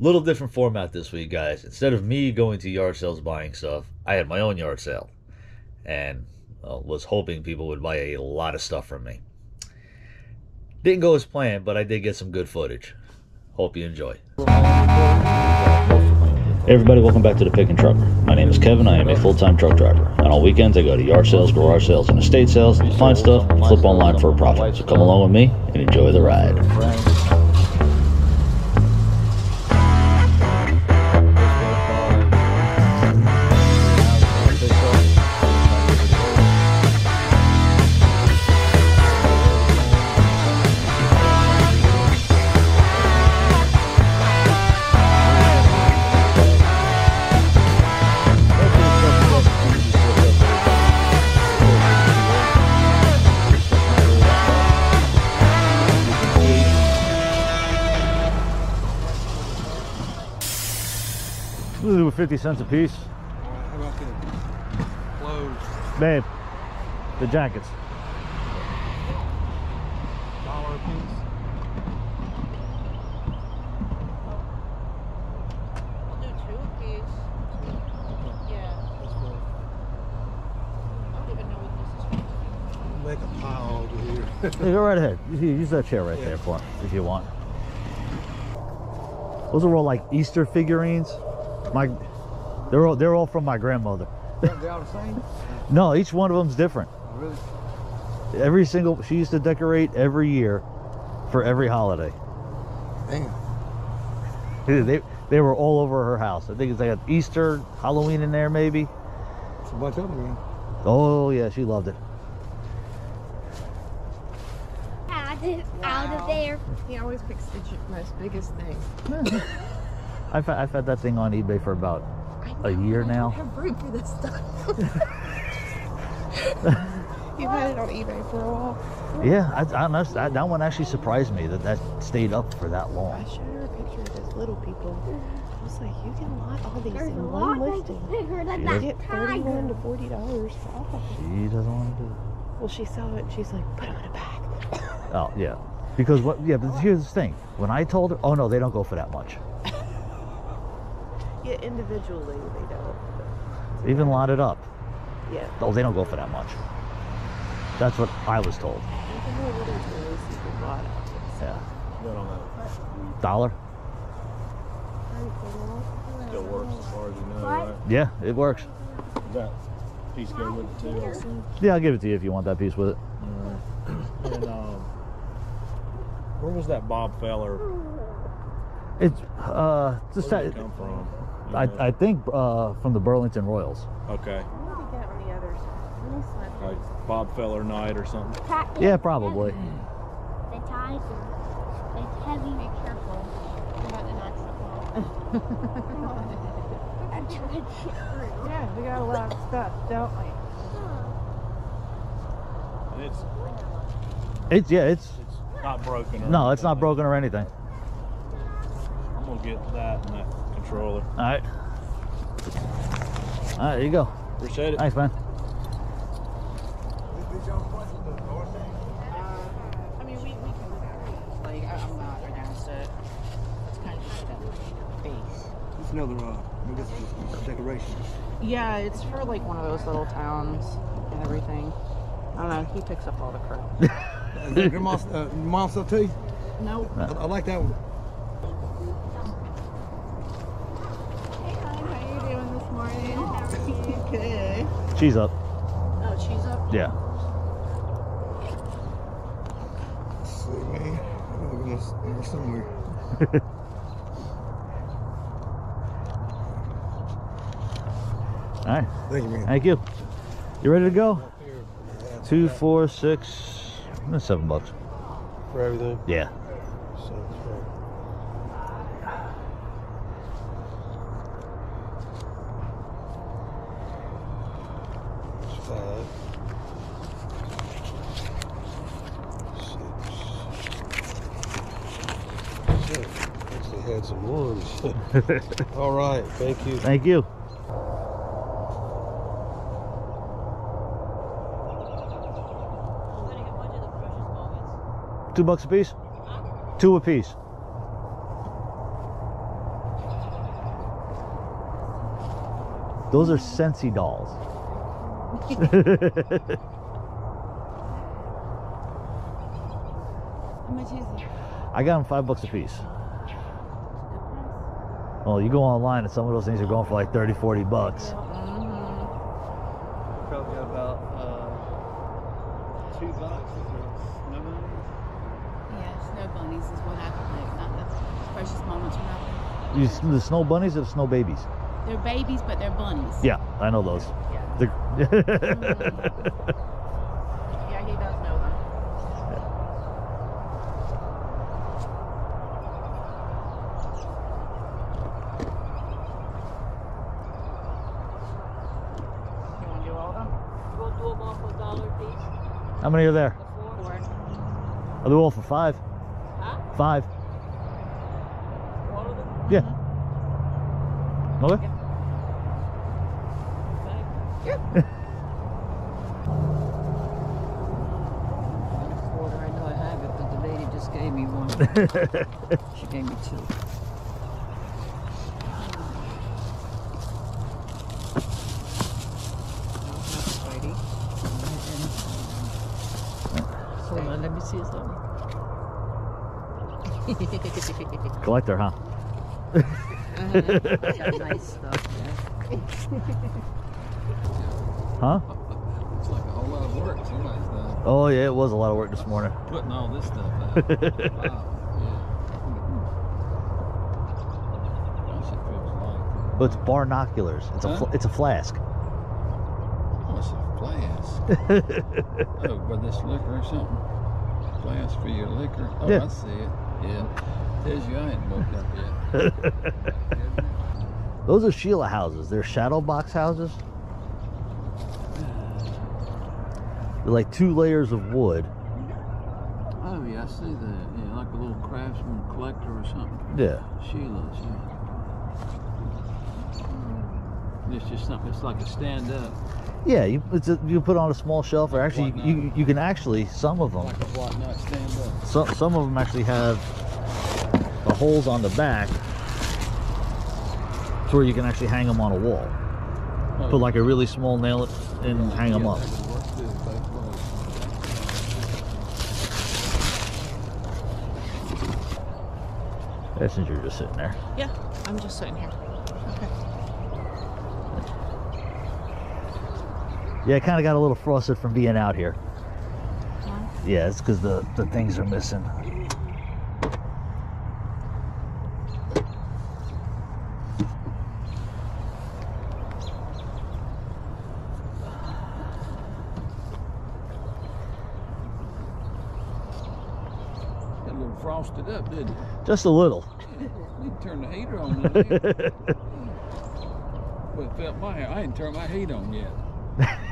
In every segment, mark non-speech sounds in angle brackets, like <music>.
Little different format this week, guys. Instead of me going to yard sales buying stuff, I had my own yard sale, and uh, was hoping people would buy a lot of stuff from me. Didn't go as planned, but I did get some good footage. Hope you enjoy. Hey everybody, welcome back to the Pickin Trucker. My name is Kevin. I am a full-time truck driver. And on weekends, I go to yard sales, garage sales, and estate sales to find stuff and flip online for a profit. So come along with me and enjoy the ride. 50 cents a piece. How about the clothes? Babe, the jackets. Dollar a piece? I'll do two apiece. Yeah. That's good. I don't even know what this is. Make a pile over here. Yeah, go right ahead. Use that chair right Yeah. there for if you want. Those are all like Easter figurines. My, they're all they're all from my grandmother. They're all the same? <laughs> No, each one of them's different. Oh, really? Every single she used to decorate every year for every holiday. Damn. They they were all over her house. I think it's like Easter, Halloween in there maybe. It's a bunch of them again. Oh yeah, she loved it. out of, out of there. He always picks the most biggest thing. <laughs> I've had- I've had that thing on eBay for about I A year I now? don't have room for this stuff. You've had it on eBay for a while. yeah. I, I honest, that, that one actually surprised me that that stayed up for that long. I showed her a picture of those little people. I was like, you can lot all these There's in lot one that's listing. bigger than You that get thirty-one to forty dollars for all of them. She doesn't want to do it. Well, she saw it. and She's like, put them in a bag. Oh yeah, because what? Yeah, but here's the thing. When I told her, oh no, they don't go for that much. Yeah, individually they don't. Even lotted up. Yeah. Oh, they don't go for that much. That's what I was told. Even though little toys, you lot out. Yeah, But on that, dollar. still works as far as you know, What? right? Yeah, it works. Does that piece go with it too? also? Yeah, I'll give it to you if you want that piece with it. And, um, where was that Bob Feller? It's uh, just Where did that, it come from? You I? I think uh from the Burlington Royals. Okay, What did we get on the others? Let me slide like Bob Feller night or something. Ta- Yeah, probably. heavy. The tiger. It's heavy. Be careful. About to knock something off. I'm trying to get through. Yeah, we got a lot of stuff, don't we? And it's It's yeah, it's it's not broken. Or no, it's not broken or anything. I'm gonna get that and that controller. All right. All right, there you go. Appreciate it. Thanks, man. We, we can look at it. Like, I, I'm not against it. It's kind of just a base. Another, uh, I guess it's decoration. Yeah, it's for like one of those little towns and everything. I don't know. He picks up all the crap. Is that grandma's, uh, mom's stuff too? nope. I, I like that one. Hey, hon, how you doing this morning? How are you? Good. She's up. Oh, she's up. Yeah. See, man. I know we're gonna we're somewhere. All right. Thank you, man. Thank you. You ready to go? Two, four, six, seven bucks. For everything. Yeah. had some lunch. <laughs> All right. Thank you. Thank you. Two bucks a piece? Two a piece. Those are Sensi dolls. <laughs> I got them five bucks a piece. Well, you go online and some of those things are going for like 30, 40 bucks. Mm-hmm. Probably got about uh, two bucks or no money. Yeah, snow bunnies is what I collect, not the precious moments or nothing. You, the snow bunnies or the snow babies? They're babies, but they're bunnies. Yeah, I know those. Yeah. They're- Yeah, <laughs> he does know them. You want to do all of them? We'll do them all for a dollar a piece. How many are there? Oh, the four. Four. Are they all for five? Huh? Five. All of them? Yeah. Okay. <laughs> Quarter, I know I have it, but the lady just gave me one. <laughs> She gave me two. Spidey. Hold on, let me see something. <laughs> Collector, huh? Got nice stuff there. Huh? It's like a whole lot of work somebody's done Oh yeah, it was a lot of work this morning. putting all this stuff out. <laughs> wow. Yeah. Gosh, it. Uh, but it's barnoculars. It's a Huh? fl- it's a flask. Oh, it's a flask. <laughs> oh, but this liquor or something? Flask for your liquor? Oh, Yeah. I see it. Yeah. Tells you I ain't woke up yet. <laughs> Those are Sheila houses. They're shadow box houses. They're like two layers of wood. Oh, yeah, I see that. Yeah, like a little craftsman collector or something. Yeah. Sheila's, yeah. It's just something, it's like a stand up, Yeah, you it's a, you put on a small shelf, or actually Whatnot. you you can actually some of them like a whatnot stand up. some some of them actually have the holes on the back, to where you can actually hang them on a wall. Oh, Put like a really small nail it and hang them yeah, up. that would work too, both ways. Yeah, since you're just sitting there. Yeah, I'm just sitting here. Yeah, it kind of got a little frosted from being out here. Why? Yeah, it's because the the things are missing. Got a little frosted up, didn't it? Just a little. You can turn the heater on in <laughs> there. Hmm. It felt my I ain't turned my heat on yet.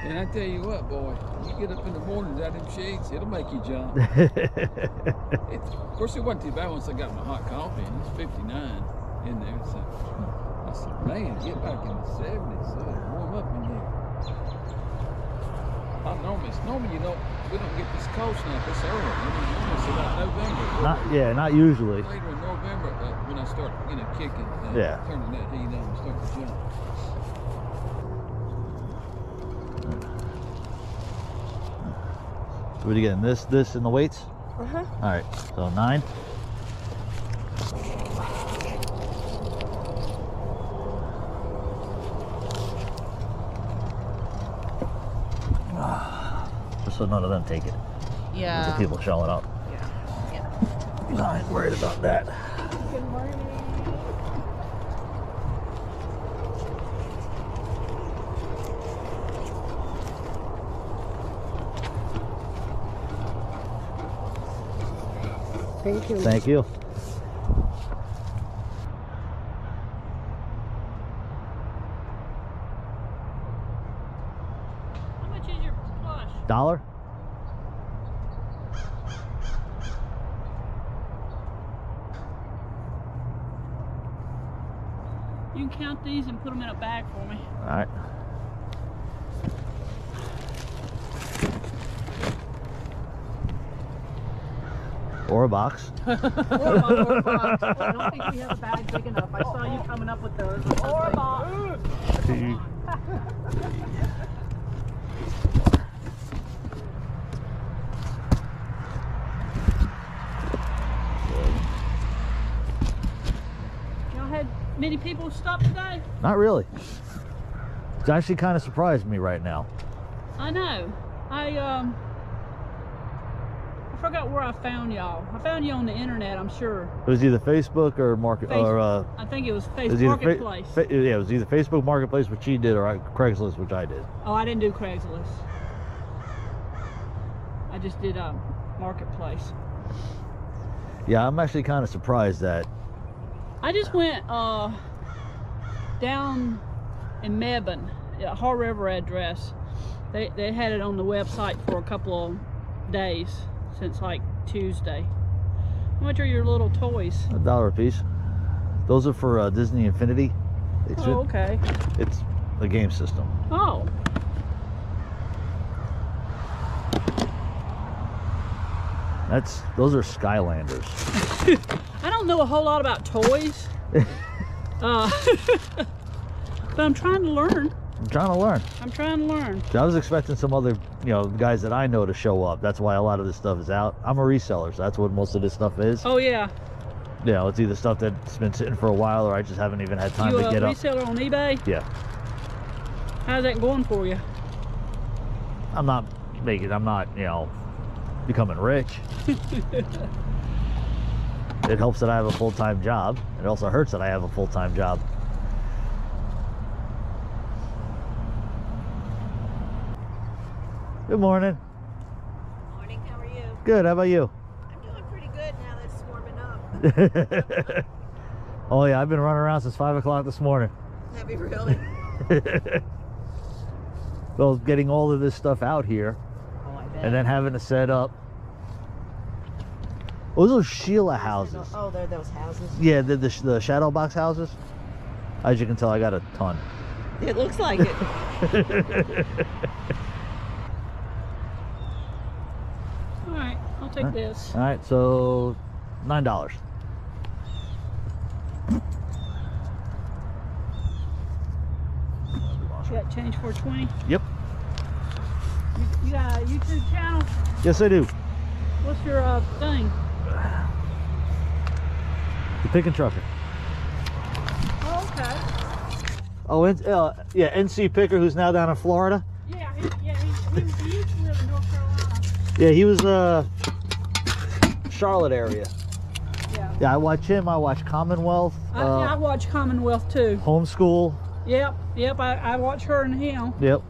And I tell you what, boy, you get up in the mornings out of them shades, it'll make you jump. <laughs> It's, of course, it wasn't too bad once I got my hot coffee, and it's 59 in there. So I said, man, get back in the 70s, so it'll warm up in here. I normally, normally you don't, we don't get this cold snap this early. It's about November. not yeah, not usually. Later in November, uh, when I start, you know, kicking, uh, Yeah. turning that heat on, and start to jump. What are you getting? This, this, and the weights? Uh-huh. All right, so nine. Just so none of them take it. Yeah. The people showing up. Yeah. Yeah. I ain't worried about that. Good morning. Thank you. Thank you. How much is your plush? Dollar? You can count these and put them in a bag for me. All right. a box. or <laughs> a box. Or a box. Well, I don't think we have a bag big enough. I saw you coming up with those. Or a box. See. Many people stop today? Not really. It's actually kind of surprised me right now. I know. I, um forgot where I found y'all. I found you on the internet, I'm sure. It was either Facebook or market or uh, I think it was it was Facebook Marketplace. fa- yeah, it was either Facebook Marketplace, which she did, or I- Craigslist, which I did. oh, I didn't do Craigslist. I just did um Marketplace. Yeah, I'm actually kind of surprised that. I just went uh down in Mebane, a Haw River address. They they had it on the website for a couple of days since like Tuesday. How much are your little toys? A dollar a piece. Those are for uh, Disney Infinity. It's, Oh, okay. it's the game system. Oh, That's those are Skylanders. <laughs> I don't know a whole lot about toys. <laughs> uh, <laughs> but I'm trying to learn. I'm trying to learn. I'm trying to learn. I was expecting some other, you know, guys that I know to show up. That's why a lot of this stuff is out. I'm a reseller, so that's what most of this stuff is. Oh yeah, You know, it's either stuff that's been sitting for a while, or I just haven't even had time you to get up. You a reseller on eBay? Yeah, How's that going for you? I'm not making. I'm not, you know, becoming rich. <laughs> it helps that I have a full time job. It also hurts that I have a full time job. Good morning. Morning, how are you? Good. How about you? I'm doing pretty good now that it's warming up. <laughs> oh yeah, I've been running around since five o'clock this morning. Have you really? <laughs> well, getting all of this stuff out here, Oh, I bet. and then having to set up. Those are Sheila houses. Oh, they're those houses. Yeah, the, the the shadow box houses. As you can tell, I got a ton. it looks like it. <laughs> All right, take Huh? this. All right, so nine dollars. You got change for 20? Yep. You, you got a YouTube channel? Yes, I do. What's your uh, thing? The Pickin Trucker. Oh, okay. Oh, and, uh, yeah, NC Picker, who's now down in Florida. Yeah, he, yeah, he, he, he used to live in North Carolina. Yeah, he was uh Charlotte area. Yeah. Yeah, I watch him. I watch Commonwealth. I, I Uh, watch Commonwealth too. homeschool. Yep, yep. I, I watch her and him. Yep.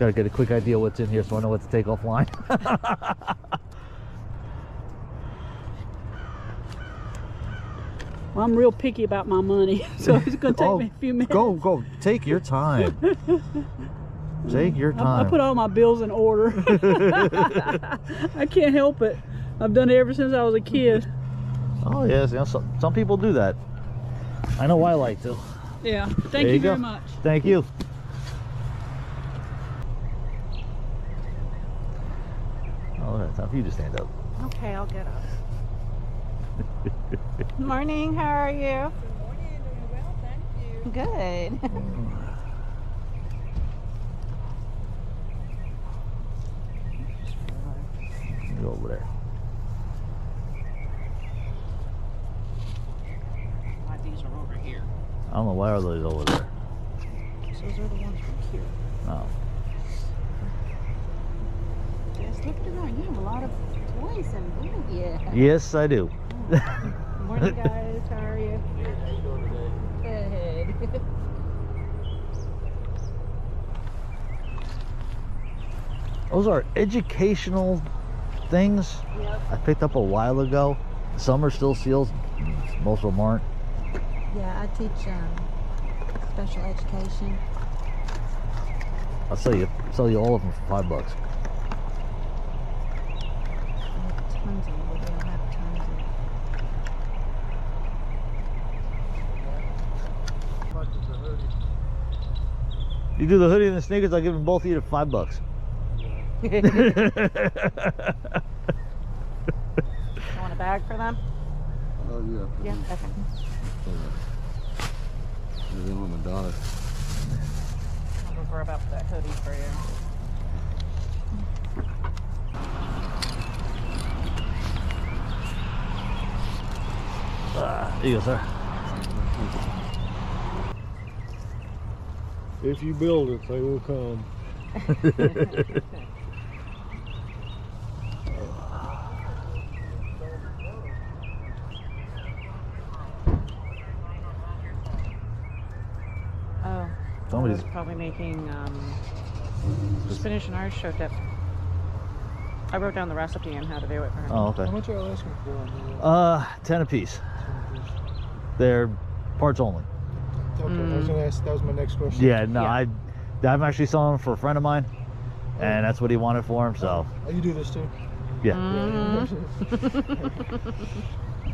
Got to get a quick idea what's in here so I know what to take offline. Well, I'm real picky about my money, <laughs> so it's gonna take Oh, me a few minutes. go, go. Take your time. <laughs> take your I, time. I put all my bills in order. <laughs> I can't help it. I've done it ever since I was a kid. oh, yes. You know, some, some people do that. I know I like to. Yeah. Thank There you, you very go. much. Thank you. Oh, it's time for you to stand up. okay, I'll get up. <laughs> Morning, how are you? Good morning, doing well, thank you. Good. <laughs> Go over there. Why these are over here. I don't know why are those over there. Those are the ones from here. Oh. Yes, look around. You have a lot of toys and oh yeah. Yes, I do. <laughs> Morning, guys, how are you? Good. <laughs> Those are educational things Yep. I picked up a while ago. Some are still seals, most of them aren't. Yeah, I teach um, special education. I'll sell you sell you all of them for five bucks. I have tons of them. but have tons of You do the hoodie and the sneakers, I'll give them both of you to five bucks. You want a bag for them? Oh yeah. Yeah, okay. Yeah, they were my daughter. I'll go grab up that hoodie for you. ah you go, sir. If you build it, they will come. <laughs> <laughs> Oh, Somebody's Somebody's probably making, um, just finishing our show tip. I wrote down the recipe and how to do it for him. Oh, okay. How much are you asking for on the Uh, ten apiece. They're parts only. Okay, I was gonna ask, that was my next question. Yeah, no, Yeah. I, I'm actually selling them for a friend of mine, and that's what he wanted for him. So, Oh, you do this too? yeah, Mhm.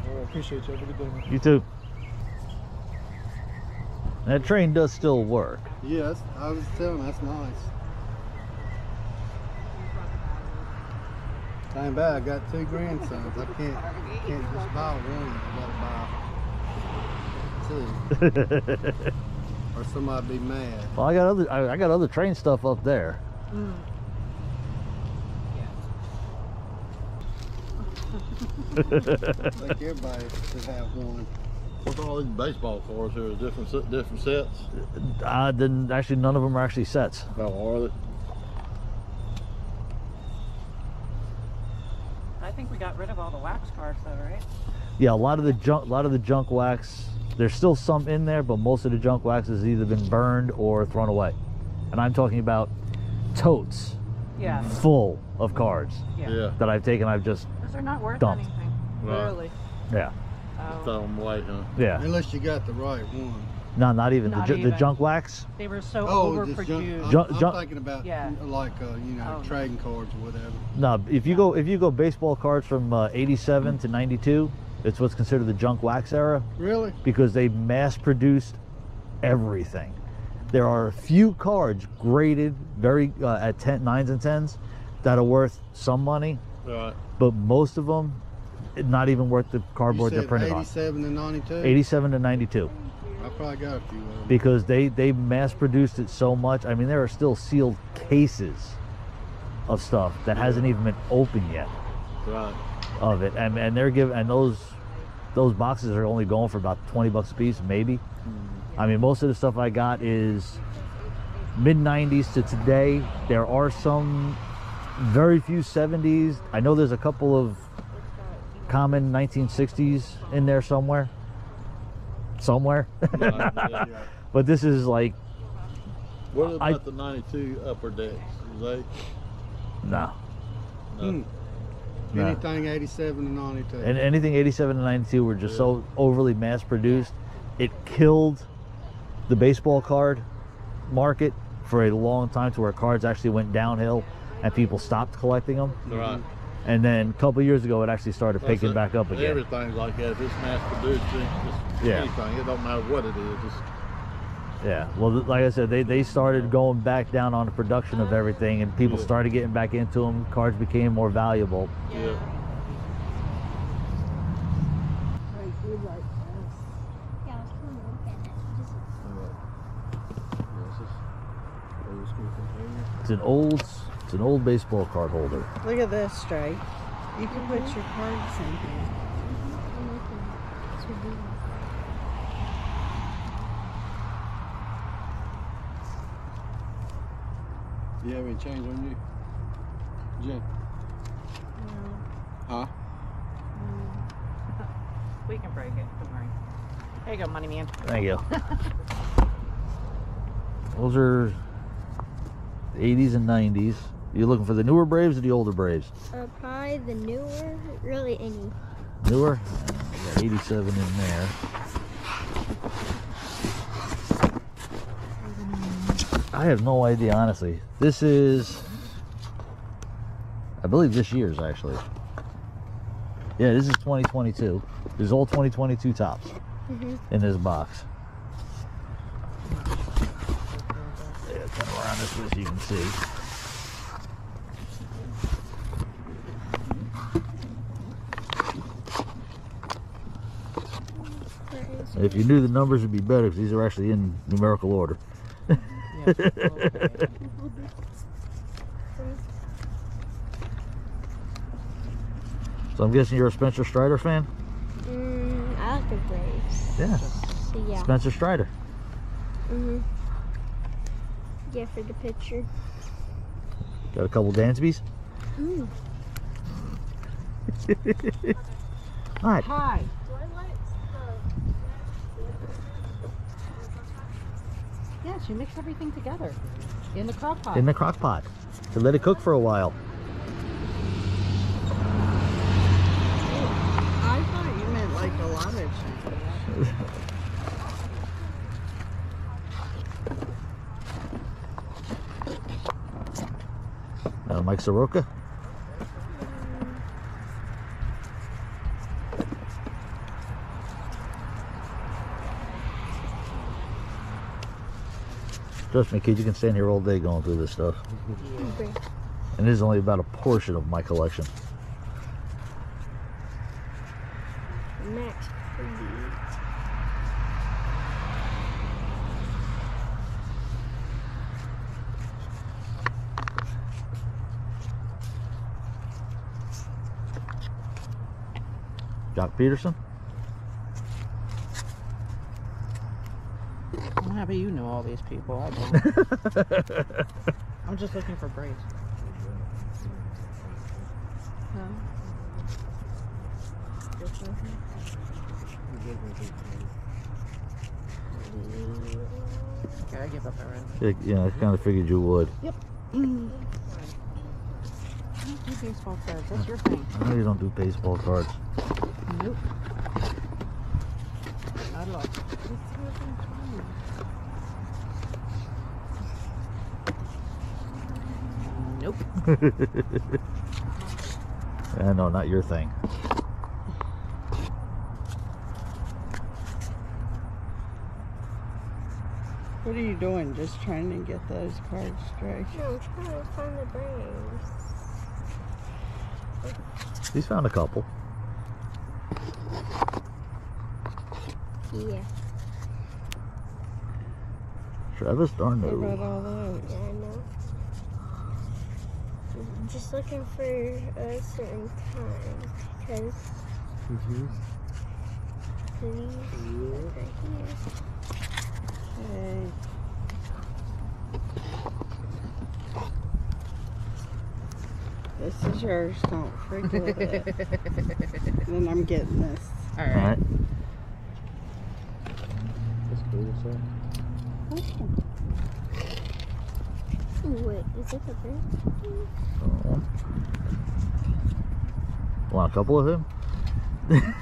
All right, appreciate you. Have a good day. man. you too. That train does still work. Yes, I was telling that's nice. Came back, I got two grandsons. I can't can't just buy one. I gotta buy two. <laughs> Or somebody be mad. Well, I got other, I, I got other train stuff up there. Mm. <laughs> I think everybody should have one. What's all these baseball cards here? Different se- different sets. Uh, then actually, none of them are actually sets. Oh, are they? I think we got rid of all the wax cards though, right? Yeah, a lot of the junk, a lot of the junk wax. There's still some in there, but most of the junk wax has either been burned or thrown away. And I'm talking about totes Yeah. full of cards Yeah. Yeah. that I've taken. I've just, Because they're not worth Dumped. anything. Right. Really. yeah, Oh. Throw them away, huh? yeah. Unless you got the right one. No, not even Not the, ju- the junk wax. They were so Oh, just junk, overproduced. I'm, Junk- I'm junk- thinking about Yeah. like uh, you know Oh. trading cards or whatever. No, if you go if you go baseball cards from uh, 87 to 92, it's what's considered the junk wax era Really? because they mass produced everything. There are a few cards graded very uh, at 10 nines and tens that are worth some money, Right. but most of them not even worth the cardboard they're printed on. 87 to 92. 87 to 92 I probably got a few of them. because they they mass produced it so much. I mean, there are still sealed cases of stuff that hasn't even been opened yet. Right. of it and and they're giving and those those boxes are only going for about 20 bucks a piece maybe hmm. i mean most of the stuff i got is mid 90s to today there are some very few 70s i know there's a couple of common 1960s in there somewhere somewhere <laughs> right <laughs> yeah. but this is like What about I- the 92 upper decks? Is they? no hmm. No. No. Anything 87 to 92. and anything 87 and 92 were just so overly mass produced it killed the baseball card market for a long time to where cards actually went downhill and people stopped collecting them Right. And then a couple years ago it actually started That's picking it. back up again Everything's like that. If it's mass produced, it's just Yeah. anything. It don't matter what it is. Just yeah well like i said they, they started going back down on the production of everything and people Yeah. started getting back into them cards became more valuable yeah. Like, we like this. Yeah, I was trying to look at it. Just Yeah, it's just old school container. it's an old it's an old baseball card holder Look at this, Stray. You can put your cards in here. Do you have any change on you? Jim? Huh? Mm. We can break it. Don't worry. There you go, money man. Thank you. Those are 80s and 90s. You looking for the newer Braves or the older Braves? Uh, probably the newer, really any. Newer? Got 87 in there. I have no idea, honestly. This is, I believe this year's actually. Yeah, this is 2022. There's all 2022 Topps Mhm. in this box. Yeah, turn around this way so you can see. There is If you knew the numbers, it'd be better because these are actually in numerical order. Yeah. <laughs> okay. So I'm guessing you're a Spencer Strider fan? Mm, I like a brace. Yeah. So yeah. Spencer Strider. Mhm. Yeah, for the picture. Got a couple Dansby's. Mm. <laughs> Hi. Hi. Yeah, she mixed everything together in the crock pot. In the crock pot. To let it cook for a while. I thought you meant like a lot of cheese. Mike Soroka. Trust me, kid, you can stand here all day going through this stuff. And it is only about a portion of my collection. Max Peterson. Well, how about you know all these people? I don't. <laughs> I'm just looking for braids. Okay, I give up already. Yeah, yeah, I kind of figured you would. Yep. I don't do baseball cards. That's your thing. I know you don't do baseball cards. Nope. Not at all. Nope. Yeah, <laughs> no, not your thing. What are you doing? Just trying to get those cards straight. No, I'm trying to find the brains. He's found a couple. Yeah, Travis What about d'Arnaud. all those? yeah, I know. I'm Just looking for a certain time because Mm-hmm. these right here. Okay. This is yours. Don't forget it. <laughs> then I'm getting this. All All right. right. That's cool. So. Ooh, wait, is it the brain? So. Want a couple of him? I'm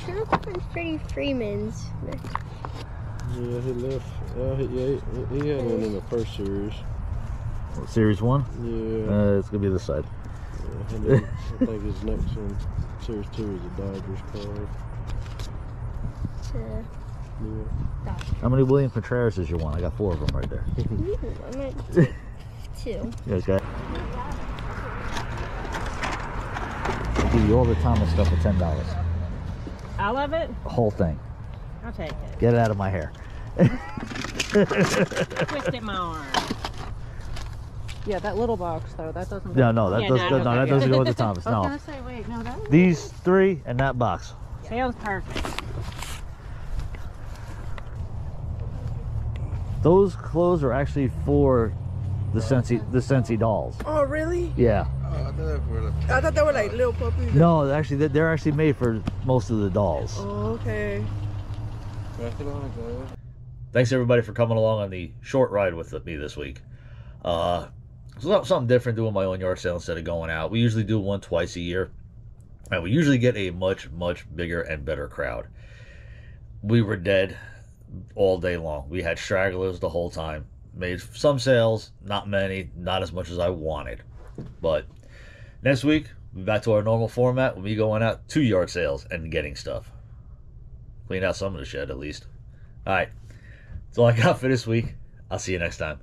trying to find Freddie Freeman's. Yeah, he left. Uh, he, yeah, he, he had one in the first series. Series one? Yeah. Uh, it's gonna be this side. yeah I think his next one, series two, is a Dodgers card. Yeah. How many William Contreras is you want? I got four of them right there. ooh, I might take <laughs> two. You okay? I'll give you all the Thomas stuff for ten dollars. I love it? The whole thing. I'll take it. Get it out of my hair. Twisted my arm. Yeah, that little box though, that doesn't. No, no, that Yeah, does, no, I no, don't that go- doesn't go with the <laughs> Thomas. I was No. gonna say, wait, no, that These three and that box. sounds perfect. Those clothes are actually for the Sensi the Sensi dolls. Oh, really? Yeah. I thought they were like little puppies. No, actually, they- they're actually made for most of the dolls. Oh, okay. Back it on, guys. Thanks everybody for coming along on the short ride with me this week. Uh, so something different doing my own yard sale instead of going out. We usually do one twice a year, and we usually get a much much bigger and better crowd. We were dead all day long. We had stragglers the whole time. Made some sales, not many, not as much as I wanted. But next week, we're back to our normal format. We'll be going out to yard sales and getting stuff. Clean out some of the shed at least. All right. That's all I got for this week. I'll see you next time.